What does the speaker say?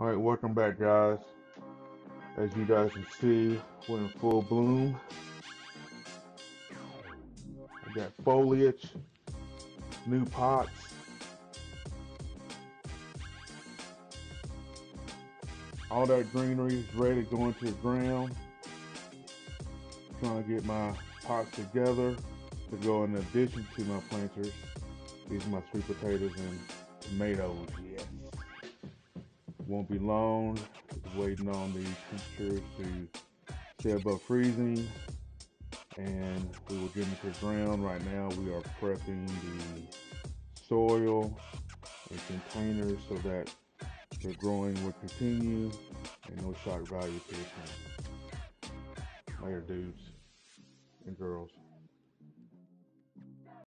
All right, welcome back, guys. As you guys can see, we're in full bloom. We got foliage, new pots. All that greenery is ready to go into the ground. Trying to get my pots together to go in addition to my planters. These are my sweet potatoes and tomatoes, yes. Won't be long. Just waiting on the temperatures to stay above freezing. And we will get into the ground. Right now we are prepping the soil and containers so that the growing will continue and no shock value to the plant. Later dudes.